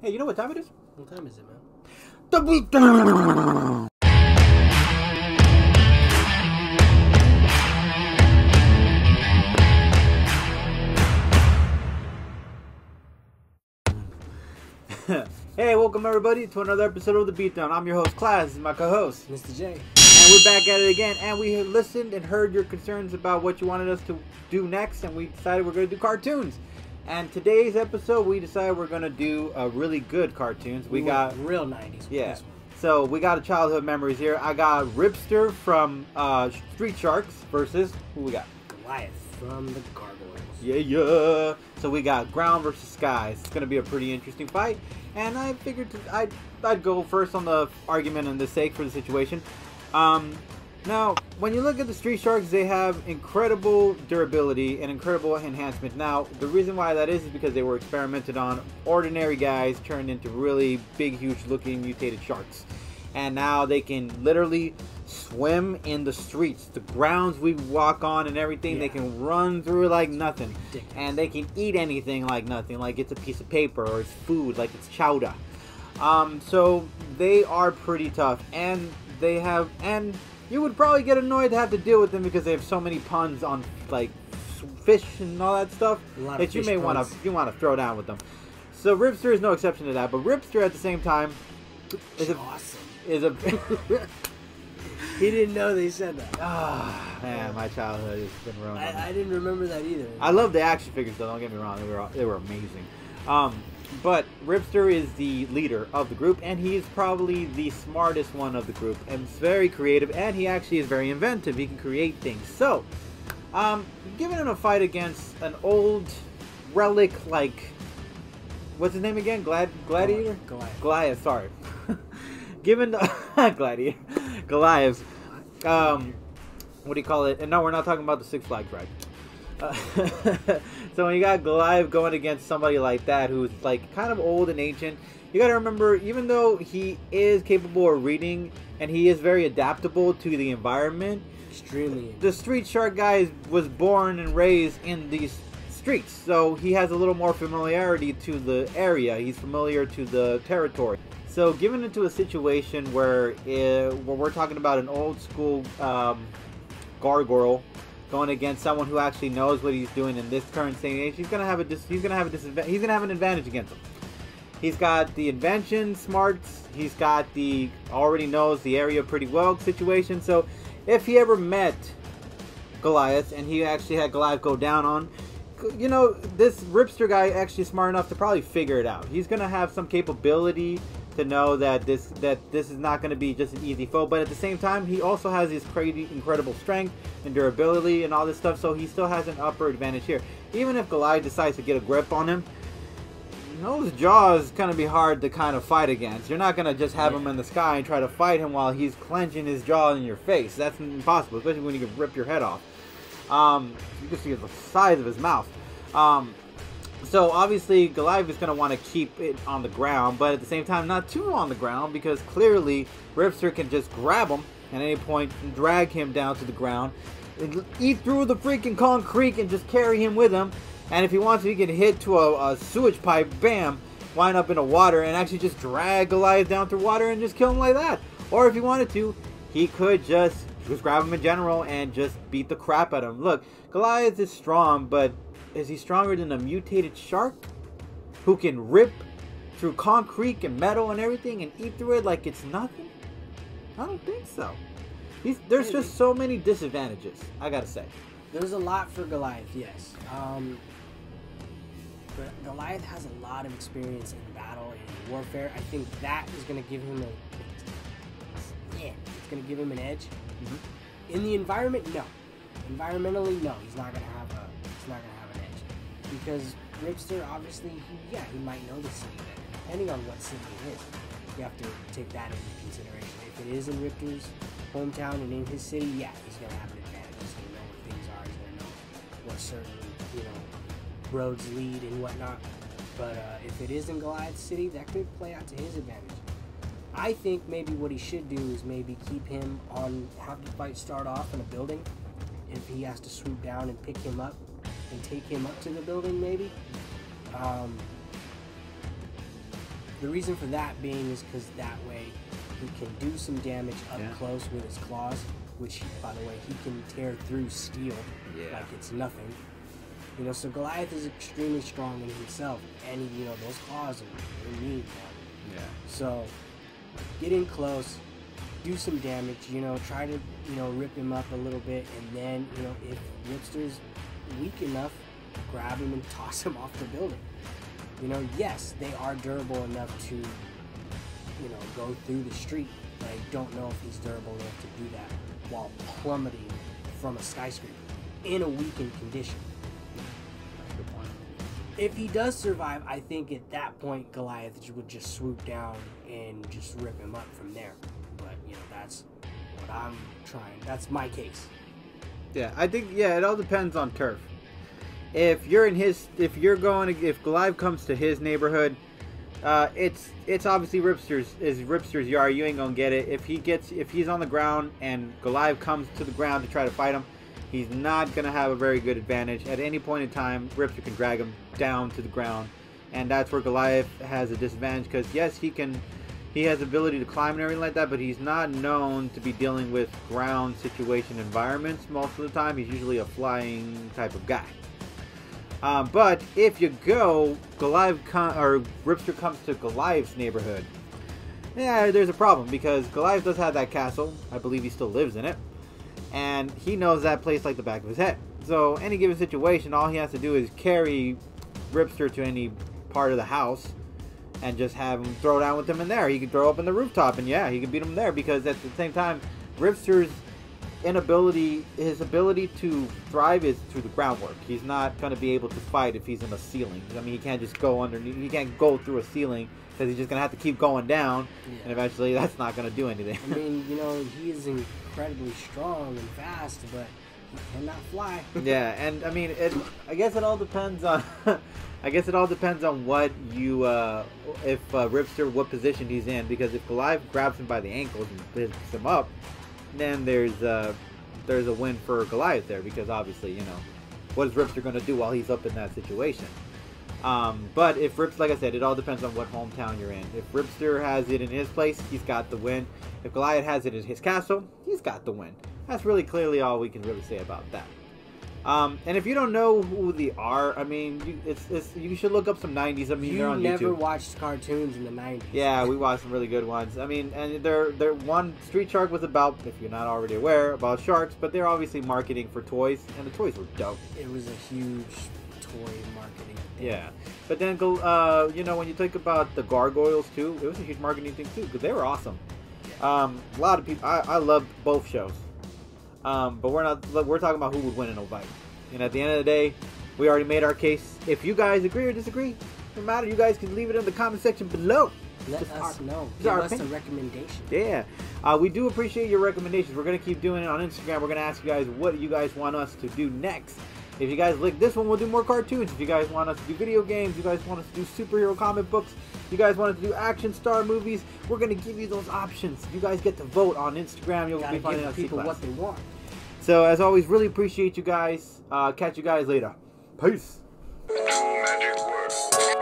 Hey, you know what time it is? What time is it, man? The beatdown. hey, welcome everybody to another episode of the Beatdown. I'm your host, Class. Is my co-host, Mr. J. and we're back at it again. And we listened and heard your concerns about what you wanted us to do next, and we decided we're going to do cartoons. And today's episode, we decided we're going to do a really good cartoons. We went got real 90s. yeah. So we got a childhood memories here. I got Ripster from uh, Street Sharks versus who we got? Goliath from the Gargoyles. Yeah, yeah. So we got ground versus skies. It's gonna be a pretty interesting fight. And I figured to, I'd I'd go first on the argument and the sake for the situation. Um, now, when you look at the Street Sharks, they have incredible durability and incredible enhancement. Now, the reason why that is is because they were experimented on ordinary guys turned into really big, huge looking mutated sharks. And now they can literally swim in the streets, the grounds we walk on and everything. They can run through like nothing. And they can eat anything like nothing, like it's a piece of paper or it's food, like it's chowder. Um, so they are pretty tough, and they have, and you would probably get annoyed to have to deal with them because they have so many puns on like fish and all that stuff A lot of that you may want to you want to throw down with them. So Ripster is no exception to that, but Ripster at the same time is a awesome. is a He didn't know they said that. ah man, my childhood has been ruined. I. I didn't remember that either. I love the action figures though. Don't get me wrong; they were they were amazing. Um, but Ripster is the leader of the group, and he is probably the smartest one of the group, and is very creative, and he actually is very inventive. He can create things. So, um, given him a fight against an old relic like what's his name again? Glad Gladiator. Goliath. Goliath. Sorry. given the Gladiator, Goliath. Um, what do you call it? And no, we're not talking about the Six Flags ride. Uh, so when you got Goliath going against somebody like that who's like kind of old and ancient, you got to remember even though he is capable of reading and he is very adaptable to the environment, Extremely. the street shark guy was born and raised in these streets, so he has a little more familiarity to the area. He's familiar to the territory. So, given into a situation where, uh, where we're talking about an old school um, gargoyle going against someone who actually knows what he's doing in this current stage, he's gonna have a dis- he's gonna have a disadvantage. He's gonna have an advantage against him. He's got the invention smarts. He's got the already knows the area pretty well situation. So if he ever met Goliath and he actually had Goliath go down on, you know, this Ripster guy actually smart enough to probably figure it out. He's gonna have some capability to know that this that this is not gonna be just an easy foe. But at the same time, he also has his crazy, incredible strength and durability and all this stuff. So he still has an upper advantage here. Even if Goliath decides to get a grip on him, those jaws kind of be hard to kind of fight against. You're not gonna just have him in the sky and try to fight him while he's clenching his jaw in your face. That's impossible, especially when you can rip your head off. Um, you can see the size of his mouth. Um, so obviously Goliath is gonna want to keep it on the ground, but at the same time not too on the ground because clearly Ripster can just grab him at any point and drag him down to the ground, eat through the freaking concrete and just carry him with him. And if he wants to, he can hit to a, a sewage pipe, bam, wind up in the water, and actually just drag Goliath down through water and just kill him like that. Or if he wanted to, he could just just grab him in general and just beat the crap out of him. Look, Goliath is strong, but is he stronger than a mutated shark who can rip through concrete and metal and everything and eat through it like it's nothing? I don't think so. He's, there's Maybe. just so many disadvantages. I gotta say. There's a lot for Goliath, yes. Um, but Goliath has a lot of experience in battle and warfare. I think that is going to give him a. Yeah, it's going to give him an edge. Mhm. In the environment, no. Environmentally, no. He's not going to have a. He's not going to have an edge because Ripster, obviously, he, yeah, he might know the city. Depending on what city it is, you have to take that into consideration. If it is in Ripster's hometown and in his city, yeah, he's to have an advantage. He's to know where things are. He's to know where certain, you know, roads lead and whatnot. But uh, if it is in Goliath City, that could play out to his advantage. I think maybe what he should do is maybe keep him on, have the fight start off in a building. If he has to swoop down and pick him up and take him up to the building, maybe. Um, The reason for that being is because that way he can do some damage up Yeah. close with his claws, which, by the way, he can tear through steel Yeah. like it's nothing. You know, so Goliath is extremely strong in himself, and he, you know those claws are really mean. Yeah. So get in close, do some damage. You know, try to you know rip him up a little bit, and then you know if Ripster's weak enough, grab him and toss him off the building. You know, yes, they are durable enough to you know go through the street, but I don't know if he's durable enough to do that while plummeting from a skyscraper in a weakened condition. If he does survive, I think at that point Goliath would just swoop down and just rip him up from there. But you know, that's what I'm trying. That's my case. Yeah, I think yeah, it all depends on turf. If you're in his, if you're going, to, if Goliath comes to his neighborhood, uh, it's it's obviously Ripster's is Ripster's yard. You ain't gonna get it. If he gets, if he's on the ground and Goliath comes to the ground to try to fight him, he's not gonna have a very good advantage. At any point in time, Ripster can drag him down to the ground, and that's where Goliath has a disadvantage because yes, he can. He has ability to climb and everything like that, but he's not known to be dealing with ground situation environments most of the time. He's usually a flying type of guy. Um, but if you go, Goliath or Ripster comes to Goliath's neighborhood, yeah, there's a problem because Goliath does have that castle. I believe he still lives in it, and he knows that place like the back of his head. So any given situation, all he has to do is carry Ripster to any part of the house and just have him throw down with him in there. He could throw up in the rooftop, and yeah, he could beat him there because at the same time, Ripster's inability, his ability to thrive is through the groundwork. He's not going to be able to fight if he's in a ceiling. I mean, he can't just go underneath. He can't go through a ceiling because he's just going to have to keep going down, and eventually that's not going to do anything. I mean, you know, he is incredibly strong and fast, but cannot fly. yeah, and I mean, it. I guess it all depends on. I guess it all depends on what you, uh, if uh, Ripster, what position he's in. Because if Goliath grabs him by the ankles and picks him up, then there's uh, there's a win for Goliath there. Because obviously, you know, what is Ripster going to do while he's up in that situation? Um, but if Rips, like I said, it all depends on what hometown you're in. If Ripster has it in his place, he's got the win. If Goliath has it in his castle, he's got the win. That's really clearly all we can really say about that. Um, and if you don't know who they are, I mean, you, it's, it's you should look up some '90s. I mean, they're you on never YouTube. watched cartoons in the '90s. Yeah, we watched some really good ones. I mean, and they're they're one Street Shark was about, if you're not already aware, about sharks, but they're obviously marketing for toys, and the toys were dope. It was a huge toy marketing. Thing. Yeah, but then uh, you know, when you think about the gargoyles too, it was a huge marketing thing too because they were awesome. Um, a lot of people, I, I loved both shows. Um, but we're not, we're talking about who would win in a fight. And at the end of the day, we already made our case. If you guys agree or disagree, no matter, you guys can leave it in the comment section below. Let Just us our- know. Give us a recommendation. Yeah. Uh, we do appreciate your recommendations. We're going to keep doing it on Instagram. We're going to ask you guys what you guys want us to do next. If you guys like this one, we'll do more cartoons. If you guys want us to do video games, you guys want us to do superhero comic books, you guys want us to do action star movies, we're going to give you those options. You guys get to vote on Instagram. You'll Gotta be finding give out people C-Class. what they want. So, as always, really appreciate you guys. Uh, catch you guys later. Peace. Magic words.